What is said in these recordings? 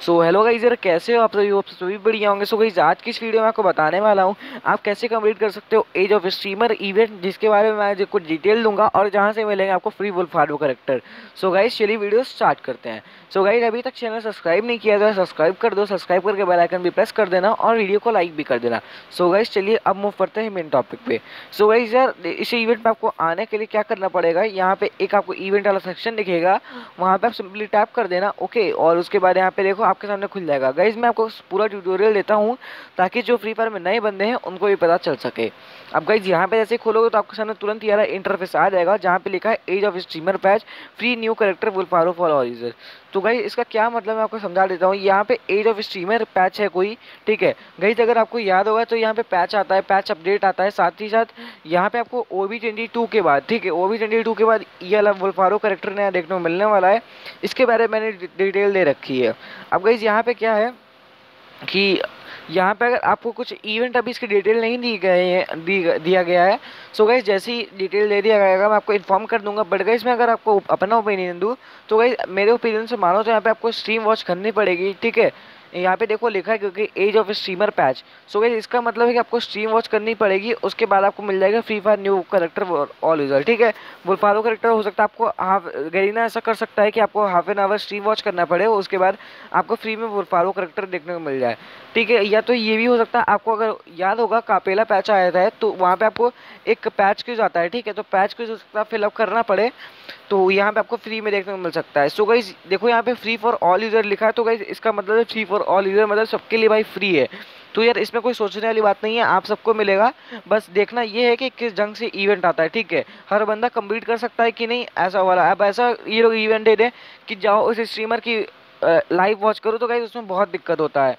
So hello guys यार, कैसे हो आप सभी? आप सभी बढ़िया होंगे। सो गाइज़ आज की इस वीडियो में आपको बताने वाला हूँ, आप कैसे कंप्लीट कर सकते हो एज ऑफ़ स्ट्रीमर इवेंट जिसके बारे में मैं कुछ डिटेल दूँगा और जहाँ से मिलेंगे आपको free Wolfrahh character so guys चलिए वीडियो स्टार्ट करते हैं। सो गाइज़ अभी तक चैनल सब्सक्राइब नहीं किया तो सब्सक्राइब कर दो। सब्सक्राइब करके बेलाइकन भी प्रेस कर देना और वीडियो को लाइक भी कर देना। सो गाइज़ चलिए अब मूव करते हैं मेन टॉपिक पे। सो गाइज़ यार, इस इवेंट में आपको आने के लिए क्या करना पड़ेगा? यहाँ पे एक आपको इवेंट वाला सेक्शन दिखेगा। वहाँ पे आप सिंपली टैप कर देना ओके और उसके बाद यहाँ पे देखो आपके सामने खुल जाएगा। गाइज़ मैं आपको पूरा ट्यूटोरियल देता हूँ ताकि जो फ्री फायर में नए बंदे हैं, उनको भी पता चल सके। अब गाइज़ यहाँ पे जैसे खोलोगे तो आपके सामने तुरंत यार इंटरफेस आ जाएगा, जहाँ पे लिखा है age of streamer patch free new character Wolfrahh for all user तो गाइज़ इसका क्या मतलब मैं आपको समझा देता हूँ। यहाँ पे एज ऑफ़ स्ट्रीमर पैच है कोई, ठीक है? गाइज़ अगर आपको याद होगा तो यहाँ पे पैच आता है पैच अपडेट आता है। साथ ही साथ यहाँ पे आपको ओ बी ट्वेंटी टू के बाद, ठीक है? ओ बी ट्वेंटी टू के बाद ये वाला वुल्फारो करेक्टर नया देखने को मिलने वाला है। इसके बारे में मैंने डिटेल दे रखी है। अब गई यहाँ पे क्या है कि यहाँ पे अगर आपको कुछ इवेंट अभी इसकी डिटेल नहीं दी गए हैं, दी दिया गया है। सो गई जैसे ही डिटेल दे दिया जाएगा मैं आपको इन्फॉर्म कर दूँगा। बट गई इसमें अगर आपको अपना ओपिनियन दूँ तो गई मेरे ओपिनियन से मानो तो यहाँ पे आपको स्ट्रीम वॉच करनी पड़ेगी, ठीक है? यहाँ पे देखो लिखा है क्योंकि age of streamer patch so गई इसका मतलब है कि आपको स्ट्रीम वॉच करनी पड़ेगी, उसके बाद आपको मिल जाएगा Free Fire new character all user ठीक है? बुलफारो करेक्टर हो सकता है आपको हाफ़ गरीना ऐसा कर सकता है कि आपको half an hour stream watch करना पड़े, उसके बाद आपको फ्री में बुलफारो करेक्टर देखने को मिल जाए, ठीक है? या तो ये भी हो सकता है, आपको अगर याद होगा कापेला पैच आया था तो वहाँ पर आपको एक पैच क्यूज आता है, ठीक है? तो पैच क्यूज हो सकता है फिलअप करना पड़े तो यहाँ पे आपको फ्री में देखने को मिल सकता है। सो गाइज़ देखो यहाँ पे फ्री फॉर ऑल यूज़र लिखा है तो गाइज़ इसका मतलब फ्री फॉर ऑल यूज़र मतलब सबके लिए भाई फ्री है। तो यार इसमें कोई सोचने वाली बात नहीं है आप सबको मिलेगा। बस देखना ये है कि किस ढंग से इवेंट आता है ठीक है? हर बंदा कंप्लीट कर सकता है कि नहीं ऐसा वाला। अब ऐसा ये लोग इवेंट दे दें कि जाओ उस स्ट्रीमर की लाइव वॉच करो तो गाइज़ उसमें बहुत दिक्कत होता है।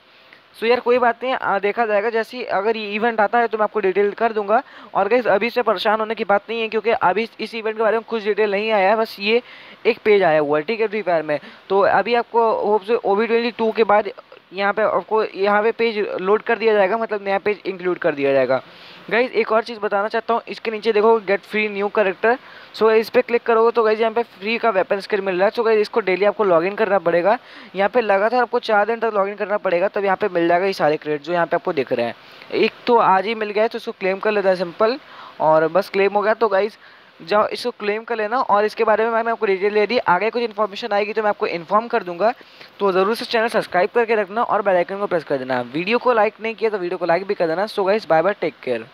सो so यार कोई बात नहीं आ, देखा जाएगा। जैसे अगर ये इवेंट आता है तो मैं आपको डिटेल कर दूँगा। और गैस अभी से परेशान होने की बात नहीं है क्योंकि अभी इस इवेंट के बारे में कुछ डिटेल नहीं आया है बस ये एक पेज आया हुआ है ठीक है फ्री फायर में। तो अभी आपको होप से ओ के बाद यहाँ पे आपको, यहाँ पे पेज लोड कर दिया जाएगा मतलब नया पेज इंक्लूड कर दिया जाएगा। गाइज़ एक और चीज़ बताना चाहता हूँ, इसके नीचे देखो get free new character so इस पर क्लिक करोगे तो गाइज़ यहाँ पे फ्री का वेपन स्किल मिल रहा है। सो गाइज़ इसको डेली आपको लॉगिन करना पड़ेगा। यहाँ पे लगातार आपको चार दिन तक लॉगिन करना पड़ेगा, तब यहाँ पे मिल जाएगा ये सारे क्रेडिट जो यहाँ पे आपको दिख रहे हैं। एक तो आज ही मिल गया है तो इसको क्लेम कर लेता है सिंपल और बस क्लेम हो गया तो गाइज़ जाओ, इसको क्लेम कर लेना और इसके बारे में मैंने आपको डिटेल दे दी। आगे कुछ इन्फॉर्मेशन आएगी तो मैं आपको इन्फॉर्म कर दूँगा। तो ज़रूर से चैनल सब्सक्राइब करके रखना और बेल आइकन को प्रेस कर देना। वीडियो को लाइक नहीं किया तो वीडियो को लाइक भी कर देना। So guys bye bye take care